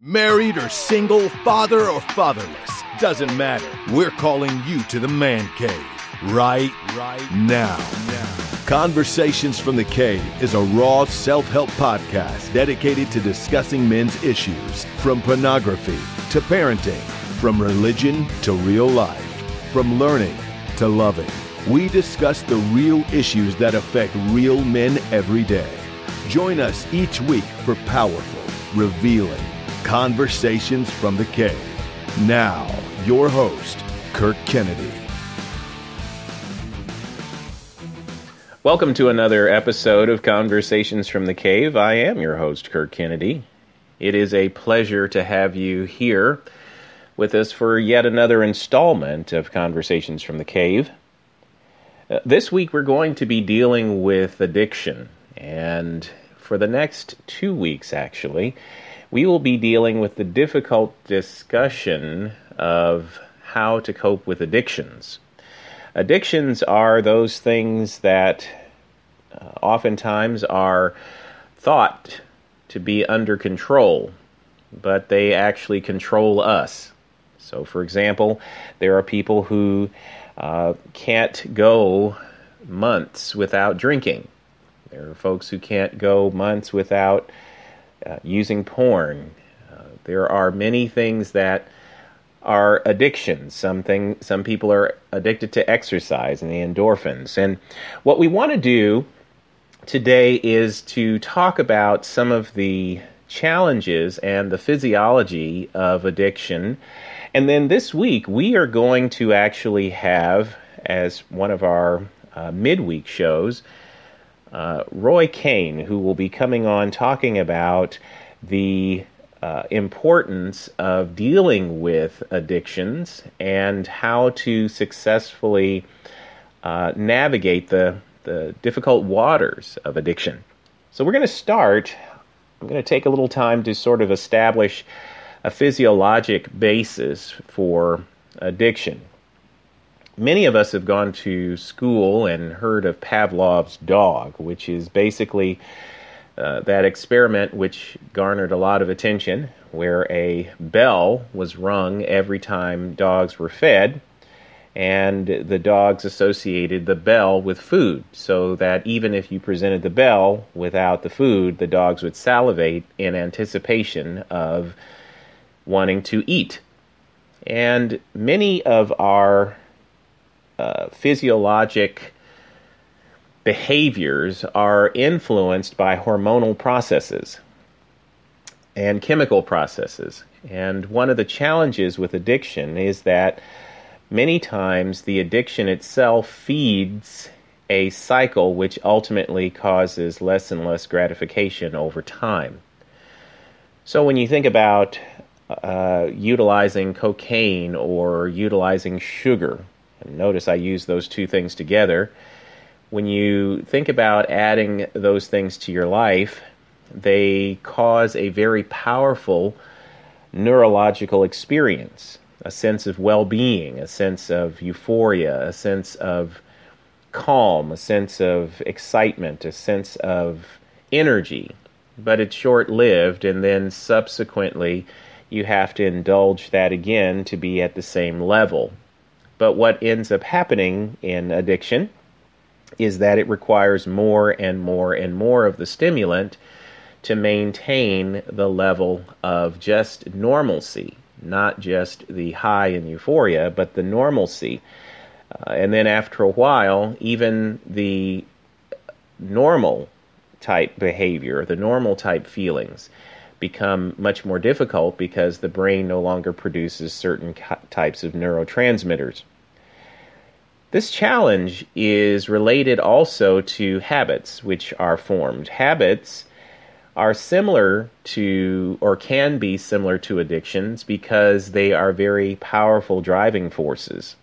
Married or single, father or fatherless, doesn't matter. We're calling you to the man cave right, right now. now. Conversations from the Cave is a raw self help podcast dedicated to discussing men's issues from pornography to parenting, from religion to real life, from learning to loving. We discuss the real issues that affect real men every day. Join us each week for powerful, revealing conversations from the cave. Now, your host, Kirk Kennedy. Welcome to another episode of Conversations from the Cave. I am your host, Kirk Kennedy. It is a pleasure to have you here with us for yet another installment of Conversations from the Cave. Uh, this week we're going to be dealing with addiction, and for the next two weeks, actually, we will be dealing with the difficult discussion of how to cope with addictions. Addictions are those things that uh, oftentimes are thought to be under control, but they actually control us. So, for example, there are people who uh, can't go months without drinking. There are folks who can't go months without uh, using porn. Uh, there are many things that are addictions. Some thing, some people are addicted to exercise and the endorphins. And what we want to do today is to talk about some of the challenges and the physiology of addiction. And then this week, we are going to actually have, as one of our uh, midweek shows, uh, Roy Kane, who will be coming on talking about the uh, importance of dealing with addictions and how to successfully uh, navigate the, the difficult waters of addiction. So, we're going to start. I'm going to take a little time to sort of establish a physiologic basis for addiction many of us have gone to school and heard of Pavlov's dog, which is basically uh, that experiment which garnered a lot of attention, where a bell was rung every time dogs were fed, and the dogs associated the bell with food, so that even if you presented the bell without the food, the dogs would salivate in anticipation of wanting to eat. And many of our uh, physiologic behaviors are influenced by hormonal processes and chemical processes. And one of the challenges with addiction is that many times the addiction itself feeds a cycle which ultimately causes less and less gratification over time. So when you think about uh, utilizing cocaine or utilizing sugar, and notice I use those two things together. When you think about adding those things to your life, they cause a very powerful neurological experience a sense of well being, a sense of euphoria, a sense of calm, a sense of excitement, a sense of energy. But it's short lived, and then subsequently you have to indulge that again to be at the same level. But what ends up happening in addiction is that it requires more and more and more of the stimulant to maintain the level of just normalcy, not just the high and euphoria, but the normalcy. Uh, and then after a while, even the normal type behavior, the normal type feelings, become much more difficult because the brain no longer produces certain types of neurotransmitters. This challenge is related also to habits which are formed. Habits are similar to, or can be similar to addictions because they are very powerful driving forces.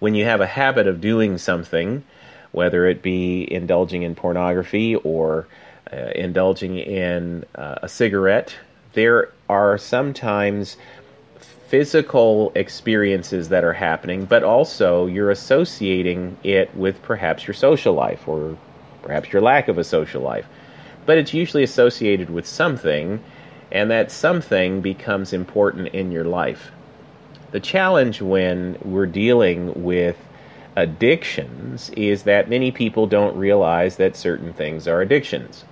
When you have a habit of doing something, whether it be indulging in pornography or uh, indulging in uh, a cigarette, there are sometimes physical experiences that are happening, but also you're associating it with perhaps your social life or perhaps your lack of a social life. But it's usually associated with something, and that something becomes important in your life. The challenge when we're dealing with addictions is that many people don't realize that certain things are addictions.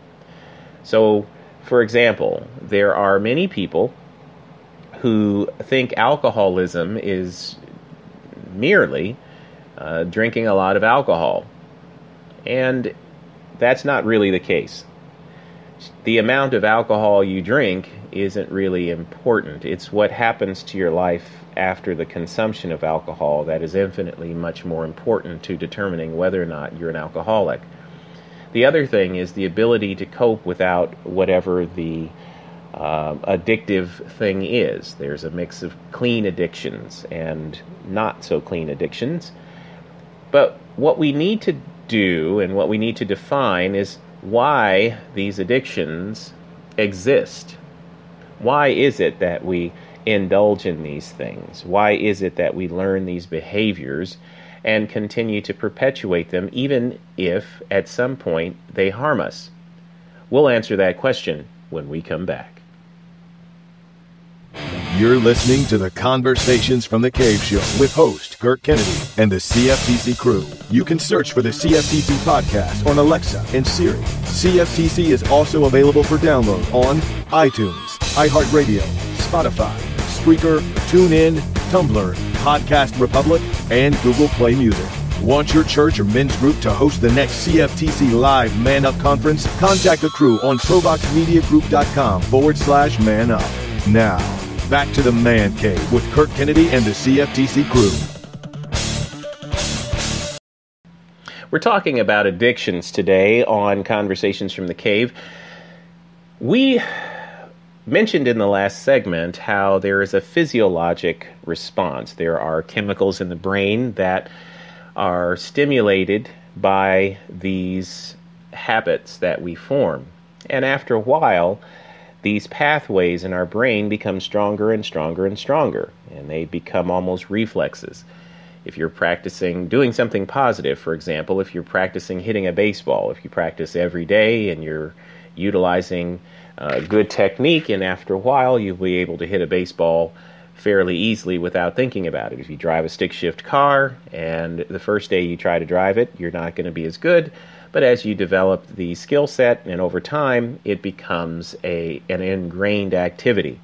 So, for example, there are many people who think alcoholism is merely uh, drinking a lot of alcohol. And that's not really the case. The amount of alcohol you drink isn't really important. It's what happens to your life after the consumption of alcohol that is infinitely much more important to determining whether or not you're an alcoholic. The other thing is the ability to cope without whatever the uh, addictive thing is. There's a mix of clean addictions and not so clean addictions. But what we need to do and what we need to define is why these addictions exist. Why is it that we indulge in these things? Why is it that we learn these behaviors and continue to perpetuate them, even if at some point they harm us? We'll answer that question when we come back. You're listening to the Conversations from the Cave Show with host Kirk Kennedy and the CFTC crew. You can search for the CFTC podcast on Alexa and Siri. CFTC is also available for download on iTunes, iHeartRadio, Spotify, Spreaker, TuneIn, Tumblr, Podcast Republic, and Google Play Music. Want your church or men's group to host the next CFTC Live Man Up Conference? Contact the crew on ProvoxMediaGroup.com forward slash man up. Now, back to the Man Cave with Kirk Kennedy and the CFTC crew. We're talking about addictions today on Conversations from the Cave. We mentioned in the last segment how there is a physiologic response. There are chemicals in the brain that are stimulated by these habits that we form. And after a while, these pathways in our brain become stronger and stronger and stronger, and they become almost reflexes. If you're practicing doing something positive, for example, if you're practicing hitting a baseball, if you practice every day and you're utilizing uh, good technique, and after a while you'll be able to hit a baseball fairly easily without thinking about it. If you drive a stick shift car and the first day you try to drive it, you're not going to be as good but as you develop the skill set and over time, it becomes a, an ingrained activity.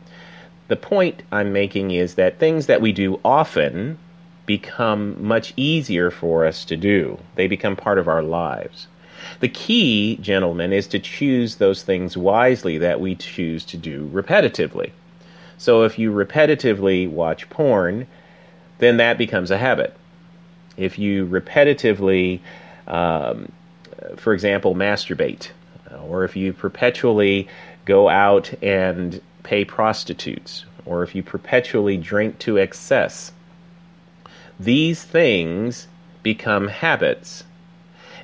The point I'm making is that things that we do often become much easier for us to do, they become part of our lives. The key, gentlemen, is to choose those things wisely that we choose to do repetitively. So if you repetitively watch porn, then that becomes a habit. If you repetitively um, for example, masturbate, uh, or if you perpetually go out and pay prostitutes, or if you perpetually drink to excess, these things become habits.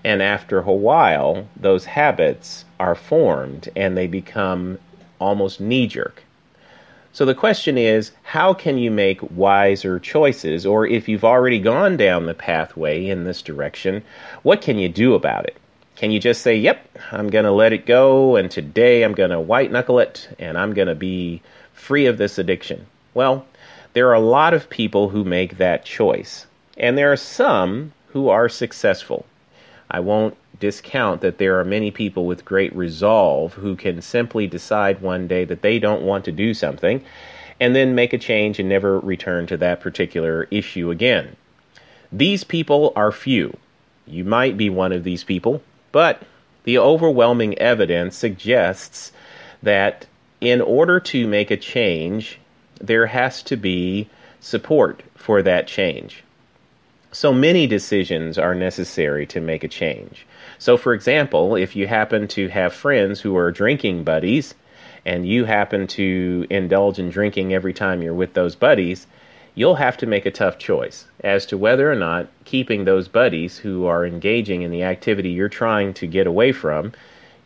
And after a while, those habits are formed and they become almost knee jerk. So the question is how can you make wiser choices? Or if you've already gone down the pathway in this direction, what can you do about it? Can you just say, yep, I'm going to let it go, and today I'm going to white knuckle it, and I'm going to be free of this addiction? Well, there are a lot of people who make that choice, and there are some who are successful. I won't discount that there are many people with great resolve who can simply decide one day that they don't want to do something and then make a change and never return to that particular issue again. These people are few. You might be one of these people. But the overwhelming evidence suggests that in order to make a change, there has to be support for that change. So many decisions are necessary to make a change. So, for example, if you happen to have friends who are drinking buddies, and you happen to indulge in drinking every time you're with those buddies, you'll have to make a tough choice as to whether or not keeping those buddies who are engaging in the activity you're trying to get away from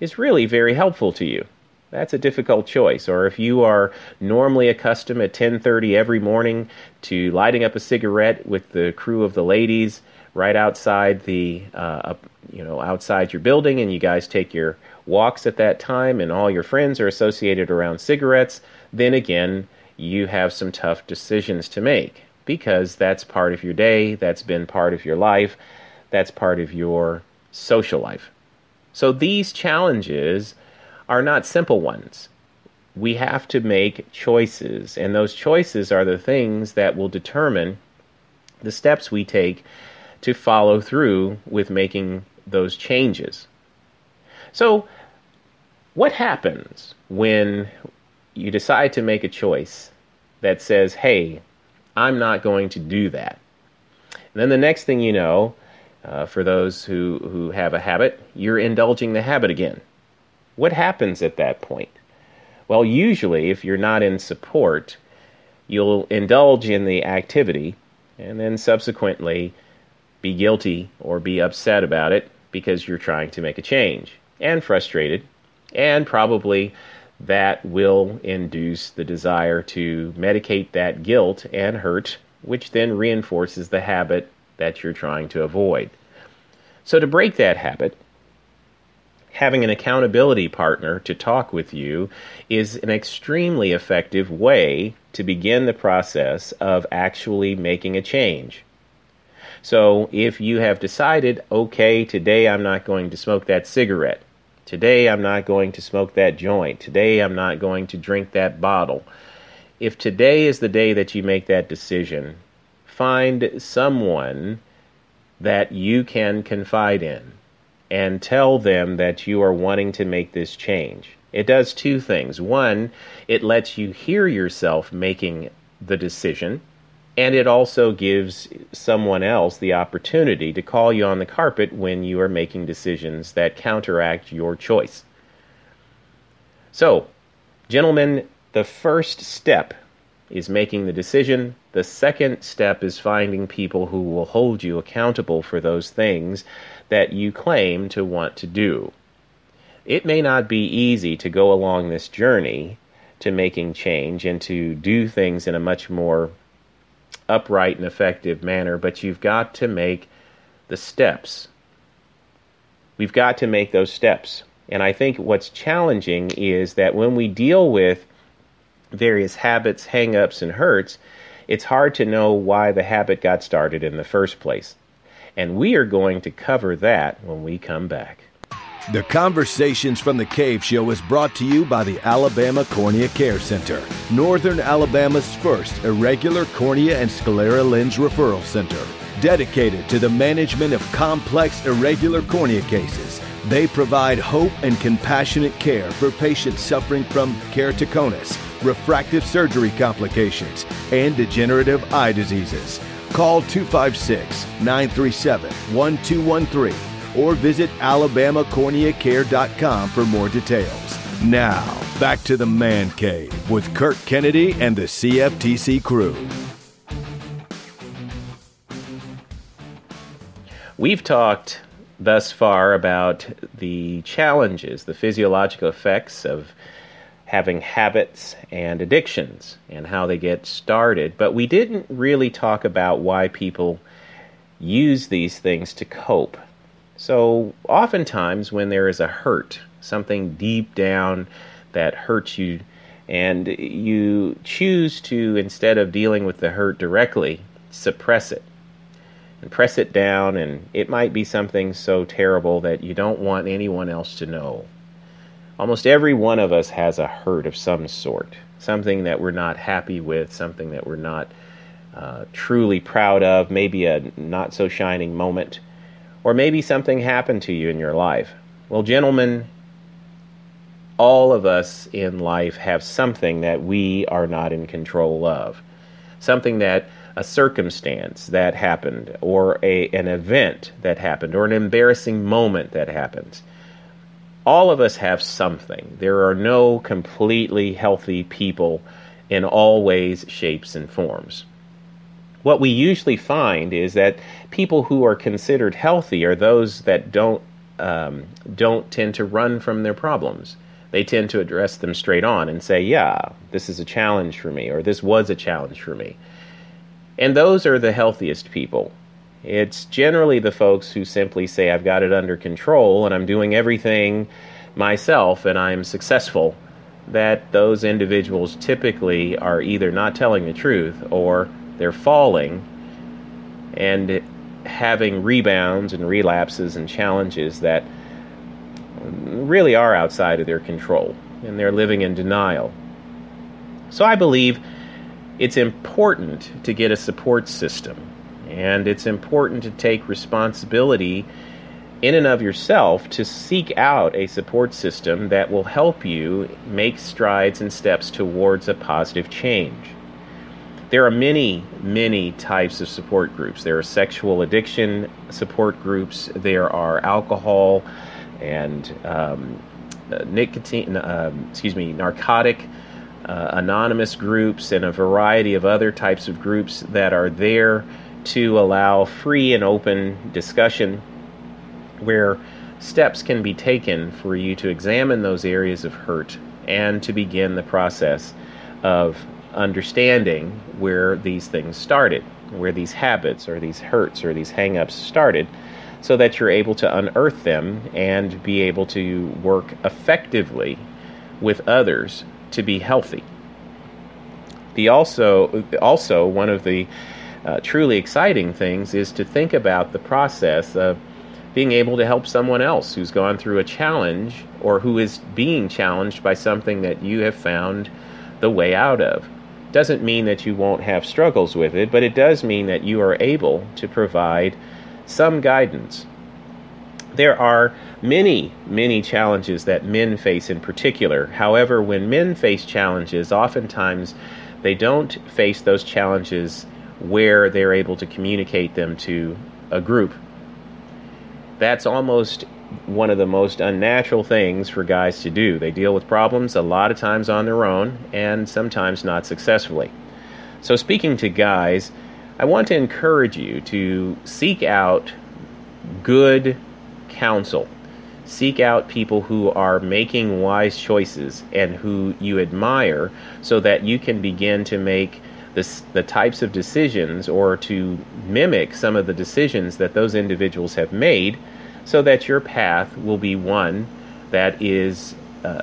is really very helpful to you. That's a difficult choice. Or if you are normally accustomed at 10:30 every morning to lighting up a cigarette with the crew of the ladies right outside the uh, you know outside your building, and you guys take your walks at that time and all your friends are associated around cigarettes, then again, you have some tough decisions to make because that's part of your day, that's been part of your life, that's part of your social life. So these challenges are not simple ones. We have to make choices, and those choices are the things that will determine the steps we take to follow through with making those changes. So, what happens when you decide to make a choice that says, hey, I'm not going to do that? And then the next thing you know, uh, for those who, who have a habit, you're indulging the habit again. What happens at that point? Well, usually, if you're not in support, you'll indulge in the activity and then subsequently be guilty or be upset about it because you're trying to make a change and frustrated. And probably that will induce the desire to medicate that guilt and hurt, which then reinforces the habit that you're trying to avoid. So, to break that habit, having an accountability partner to talk with you is an extremely effective way to begin the process of actually making a change. So, if you have decided, okay, today I'm not going to smoke that cigarette, today I'm not going to smoke that joint, today I'm not going to drink that bottle, if today is the day that you make that decision, find someone that you can confide in and tell them that you are wanting to make this change. It does two things. One, it lets you hear yourself making the decision, and it also gives someone else the opportunity to call you on the carpet when you are making decisions that counteract your choice. So, gentlemen, the first step is making the decision. The second step is finding people who will hold you accountable for those things that you claim to want to do. It may not be easy to go along this journey to making change and to do things in a much more upright and effective manner, but you've got to make the steps. We've got to make those steps. And I think what's challenging is that when we deal with various habits, hangups, and hurts, it's hard to know why the habit got started in the first place. And we are going to cover that when we come back. The Conversations from the Cave show is brought to you by the Alabama Cornea Care Center, Northern Alabama's first irregular cornea and scleral lens referral center. Dedicated to the management of complex irregular cornea cases, they provide hope and compassionate care for patients suffering from keratoconus, refractive surgery complications, and degenerative eye diseases. Call 256 937 1213 or visit alabamacorneacare.com for more details. Now, back to the Man Cave with Kirk Kennedy and the CFTC crew. We've talked thus far about the challenges, the physiological effects of having habits and addictions and how they get started, but we didn't really talk about why people use these things to cope. So, oftentimes, when there is a hurt, something deep down that hurts you, and you choose to, instead of dealing with the hurt directly, suppress it. And press it down, and it might be something so terrible that you don't want anyone else to know. Almost every one of us has a hurt of some sort, something that we're not happy with, something that we're not uh, truly proud of, maybe a not so shining moment, or maybe something happened to you in your life. Well, gentlemen, all of us in life have something that we are not in control of, something that a circumstance that happened, or a, an event that happened, or an embarrassing moment that happens all of us have something. There are no completely healthy people in all ways, shapes, and forms. What we usually find is that people who are considered healthy are those that don't um, don't tend to run from their problems. They tend to address them straight on and say, "Yeah, this is a challenge for me," or "This was a challenge for me." And those are the healthiest people. It's generally the folks who simply say, I've got it under control and I'm doing everything myself and I'm successful, that those individuals typically are either not telling the truth or they're falling and having rebounds and relapses and challenges that really are outside of their control and they're living in denial. So I believe it's important to get a support system and it's important to take responsibility in and of yourself to seek out a support system that will help you make strides and steps towards a positive change. There are many, many types of support groups. There are sexual addiction support groups, there are alcohol and um, uh, nicotine, uh, excuse me, narcotic uh, anonymous groups, and a variety of other types of groups that are there to allow free and open discussion where steps can be taken for you to examine those areas of hurt and to begin the process of understanding where these things started, where these habits or these hurts or these hangups started, so that you're able to unearth them and be able to work effectively with others to be healthy. The also also one of the uh, truly exciting things is to think about the process of being able to help someone else who's gone through a challenge or who is being challenged by something that you have found the way out of. Doesn't mean that you won't have struggles with it, but it does mean that you are able to provide some guidance. There are many, many challenges that men face in particular. However, when men face challenges, oftentimes they don't face those challenges where they're able to communicate them to a group that's almost one of the most unnatural things for guys to do. They deal with problems a lot of times on their own and sometimes not successfully. So, speaking to guys, I want to encourage you to seek out good counsel. Seek out people who are making wise choices and who you admire so that you can begin to make this, the types of decisions or to mimic some of the decisions that those individuals have made so that your path will be one that is uh,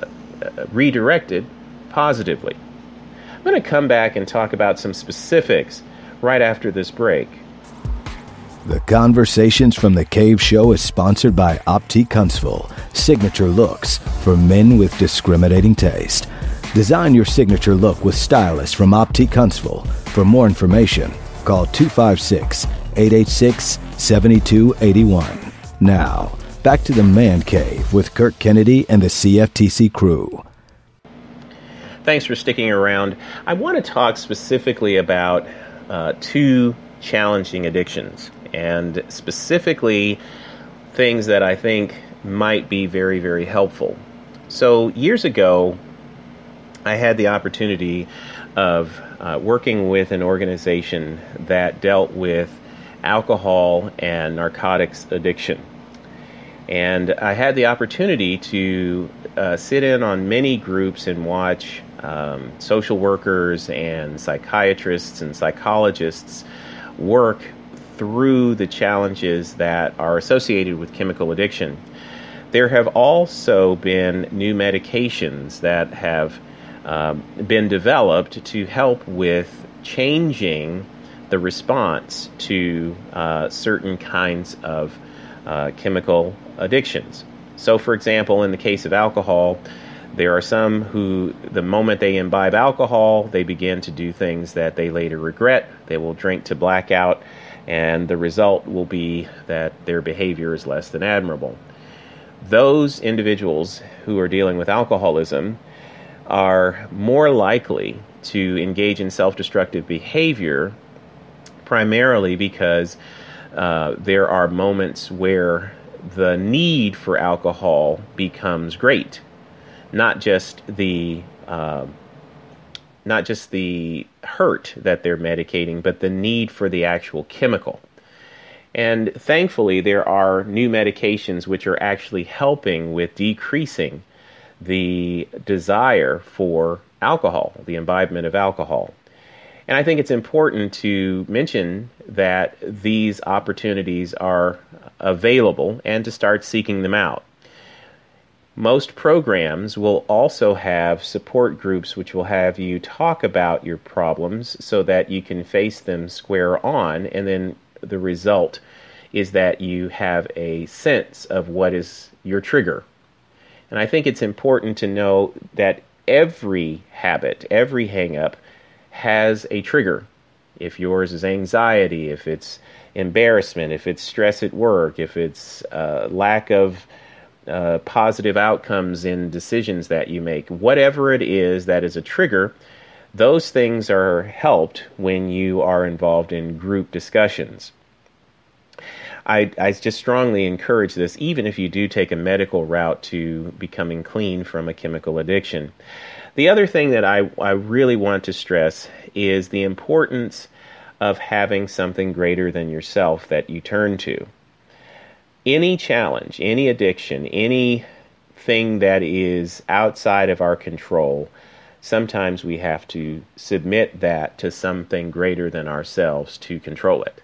redirected positively. I'm going to come back and talk about some specifics right after this break. The Conversations from the Cave show is sponsored by Optique Huntsville, signature looks for men with discriminating taste. Design your signature look with stylists from Optique Huntsville. For more information, call 256 886 7281. Now, back to the Man Cave with Kirk Kennedy and the CFTC crew. Thanks for sticking around. I want to talk specifically about uh, two challenging addictions and specifically things that I think might be very, very helpful. So, years ago, I had the opportunity of uh, working with an organization that dealt with alcohol and narcotics addiction. And I had the opportunity to uh, sit in on many groups and watch um, social workers and psychiatrists and psychologists work through the challenges that are associated with chemical addiction. There have also been new medications that have um, been developed to help with changing the response to uh, certain kinds of uh, chemical addictions. So, for example, in the case of alcohol, there are some who, the moment they imbibe alcohol, they begin to do things that they later regret. They will drink to blackout, and the result will be that their behavior is less than admirable. Those individuals who are dealing with alcoholism are more likely to engage in self destructive behavior primarily because uh, there are moments where the need for alcohol becomes great, not just the uh, not just the hurt that they're medicating, but the need for the actual chemical. And thankfully, there are new medications which are actually helping with decreasing the desire for alcohol, the imbibement of alcohol. And I think it's important to mention that these opportunities are available and to start seeking them out. Most programs will also have support groups which will have you talk about your problems so that you can face them square on, and then the result is that you have a sense of what is your trigger. And I think it's important to know that every habit, every hangup has a trigger. If yours is anxiety, if it's embarrassment, if it's stress at work, if it's uh, lack of uh, positive outcomes in decisions that you make. Whatever it is that is a trigger, those things are helped when you are involved in group discussions. I, I just strongly encourage this, even if you do take a medical route to becoming clean from a chemical addiction. The other thing that I, I really want to stress is the importance of having something greater than yourself that you turn to any challenge, any addiction, anything that is outside of our control, sometimes we have to submit that to something greater than ourselves to control it.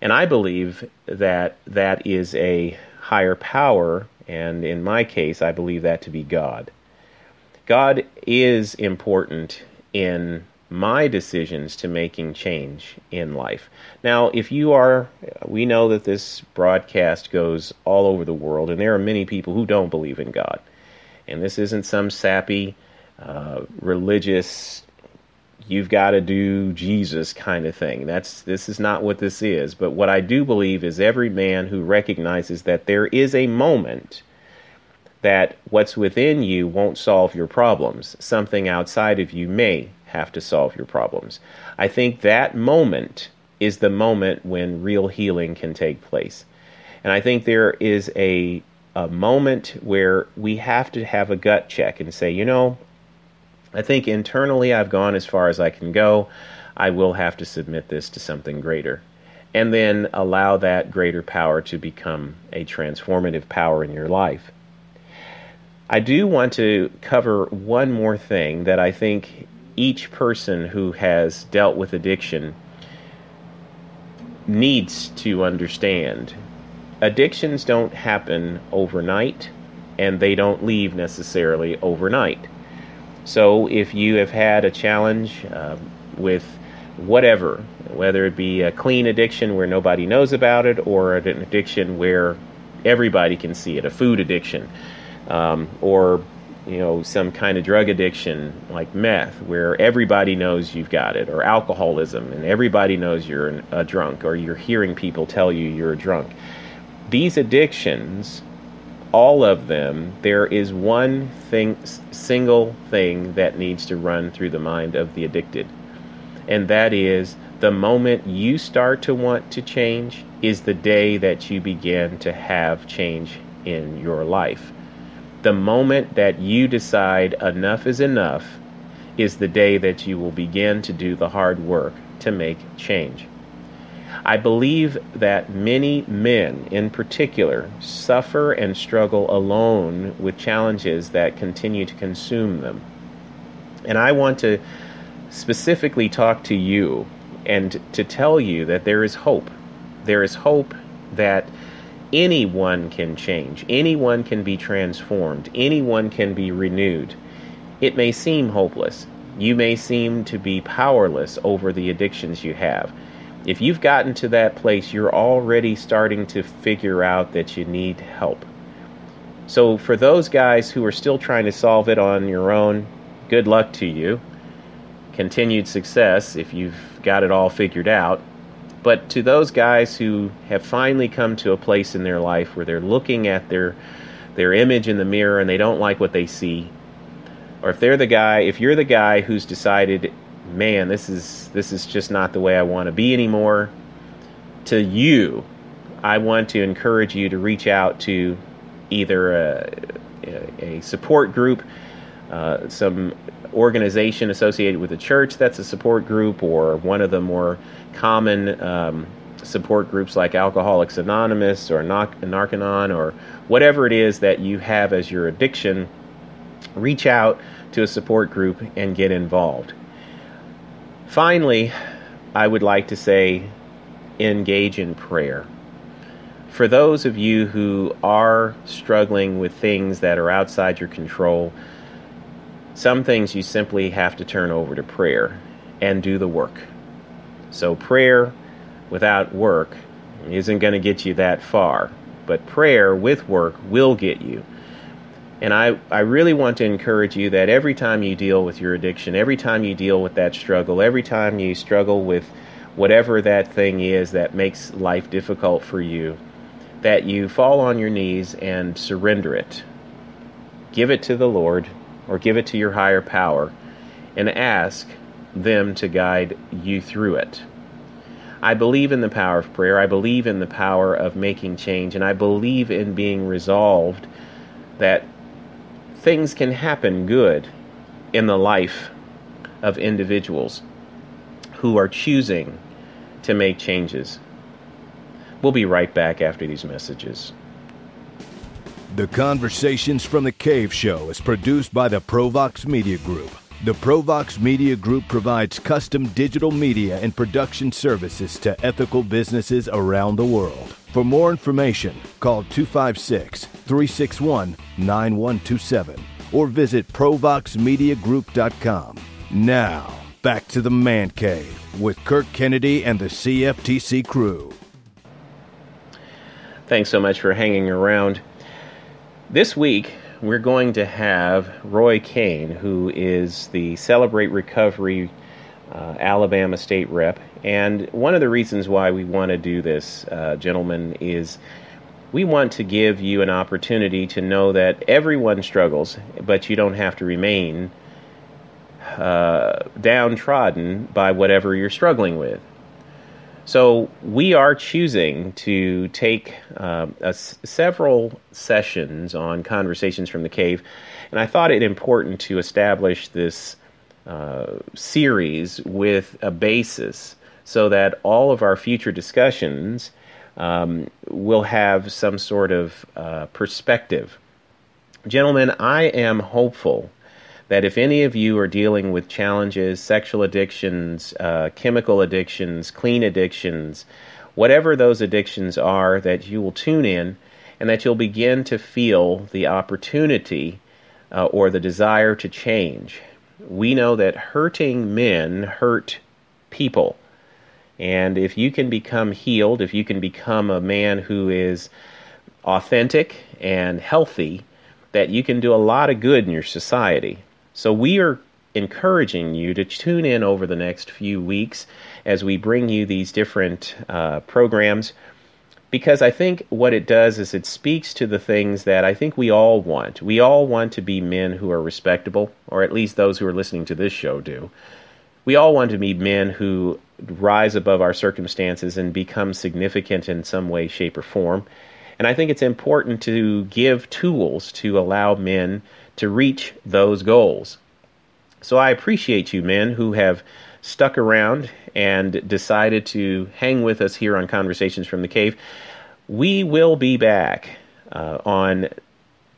And I believe that that is a higher power, and in my case, I believe that to be God. God is important in my decisions to making change in life. Now, if you are, we know that this broadcast goes all over the world, and there are many people who don't believe in God. And this isn't some sappy, uh, religious, you've got to do Jesus kind of thing. That's this is not what this is. But what I do believe is every man who recognizes that there is a moment that what's within you won't solve your problems. Something outside of you may have to solve your problems. I think that moment is the moment when real healing can take place. And I think there is a a moment where we have to have a gut check and say, you know, I think internally I've gone as far as I can go. I will have to submit this to something greater. And then allow that greater power to become a transformative power in your life. I do want to cover one more thing that I think each person who has dealt with addiction needs to understand. Addictions don't happen overnight, and they don't leave necessarily overnight. So, if you have had a challenge uh, with whatever, whether it be a clean addiction where nobody knows about it, or an addiction where everybody can see it, a food addiction, um, or you know, some kind of drug addiction like meth, where everybody knows you've got it, or alcoholism, and everybody knows you're a drunk, or you're hearing people tell you you're a drunk. These addictions, all of them, there is one thing, single thing that needs to run through the mind of the addicted, and that is the moment you start to want to change is the day that you begin to have change in your life the moment that you decide enough is enough is the day that you will begin to do the hard work to make change. I believe that many men in particular suffer and struggle alone with challenges that continue to consume them. And I want to specifically talk to you and to tell you that there is hope. There is hope that anyone can change, anyone can be transformed, anyone can be renewed. It may seem hopeless. You may seem to be powerless over the addictions you have. If you've gotten to that place, you're already starting to figure out that you need help. So, for those guys who are still trying to solve it on your own, good luck to you. Continued success if you've got it all figured out. But to those guys who have finally come to a place in their life where they're looking at their their image in the mirror and they don't like what they see, or if they're the guy, if you're the guy who's decided, man, this is this is just not the way I want to be anymore, to you, I want to encourage you to reach out to either a, a support group, uh, some organization associated with a church that's a support group, or one of the more common um, support groups like Alcoholics Anonymous or Narcanon or whatever it is that you have as your addiction, reach out to a support group and get involved. Finally, I would like to say engage in prayer. for those of you who are struggling with things that are outside your control, some things you simply have to turn over to prayer and do the work. So, prayer without work isn't going to get you that far, but prayer with work will get you. And I, I really want to encourage you that every time you deal with your addiction, every time you deal with that struggle, every time you struggle with whatever that thing is that makes life difficult for you, that you fall on your knees and surrender it. Give it to the Lord or give it to your higher power and ask them to guide you through it. I believe in the power of prayer. I believe in the power of making change. And I believe in being resolved that things can happen good in the life of individuals who are choosing to make changes. We'll be right back after these messages. The Conversations from the Cave Show is produced by the Provox Media Group. The Provox Media Group provides custom digital media and production services to ethical businesses around the world. For more information, call 256 361 9127 or visit provoxmediagroup.com. Now, back to the Man Cave with Kirk Kennedy and the CFTC crew. Thanks so much for hanging around. This week, we're going to have Roy Kane, who is the Celebrate Recovery uh, Alabama State Rep. And one of the reasons why we want to do this, uh, gentlemen, is we want to give you an opportunity to know that everyone struggles, but you don't have to remain uh, downtrodden by whatever you're struggling with. So we are choosing to take uh, several sessions on conversations from the cave, and I thought it important to establish this uh, series with a basis so that all of our future discussions um, will have some sort of uh, perspective. Gentlemen, I am hopeful that if any of you are dealing with challenges, sexual addictions, uh, chemical addictions, clean addictions, whatever those addictions are, that you will tune in and that you'll begin to feel the opportunity uh, or the desire to change. We know that hurting men hurt people. And if you can become healed, if you can become a man who is authentic and healthy, that you can do a lot of good in your society. So we are encouraging you to tune in over the next few weeks as we bring you these different uh, programs because I think what it does is it speaks to the things that I think we all want. We all want to be men who are respectable, or at least those who are listening to this show do. We all want to be men who rise above our circumstances and become significant in some way, shape, or form. And I think it's important to give tools to allow men to reach those goals. So I appreciate you, men, who have stuck around and decided to hang with us here on Conversations from the Cave. We will be back uh, on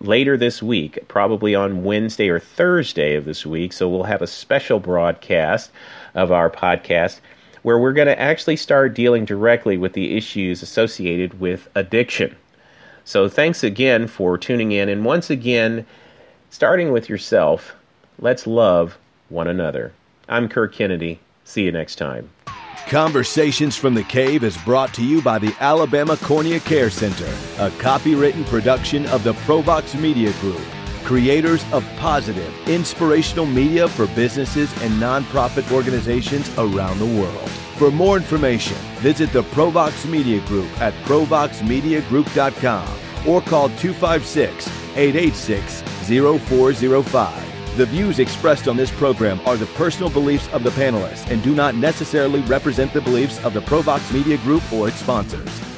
later this week, probably on Wednesday or Thursday of this week. So we'll have a special broadcast of our podcast where we're going to actually start dealing directly with the issues associated with addiction. So thanks again for tuning in. And once again, starting with yourself, let's love one another. I'm Kirk Kennedy. See you next time. Conversations from the Cave is brought to you by the Alabama Cornea Care Center, a copywritten production of the Provox Media Group, creators of positive, inspirational media for businesses and nonprofit organizations around the world. For more information, visit the Provox Media Group at provoxmediagroup.com or call 256 886 0405. The views expressed on this program are the personal beliefs of the panelists and do not necessarily represent the beliefs of the Provox Media Group or its sponsors.